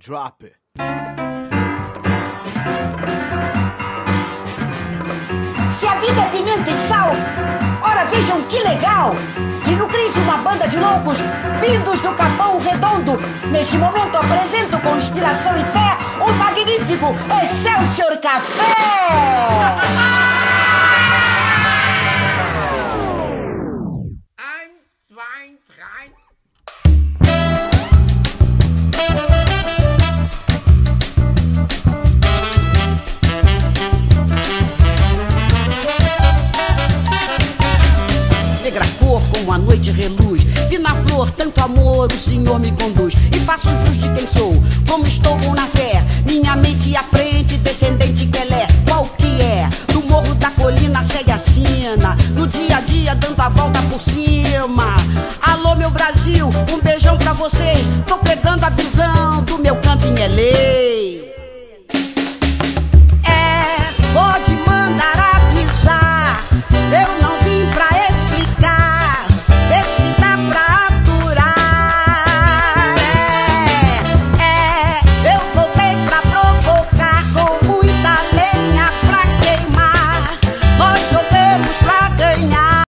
Drop it. Se a vida é pimenta e sal, ora vejam que legal! E no Cris uma banda de loucos, vindos do Capão Redondo. Neste momento apresento com inspiração e fé o magnífico Excelsior Café! negra amor como a noite reluz. Vi na flor tanto amor, o Senhor me conduz. E faço jus de quem sou, como estou bom na fé. Minha mente à frente, descendente que ela é. Qual que é? Do morro da colina segue a sina. No dia a dia, dando a volta por cima. Alô, meu Brasil, um beijão pra vocês.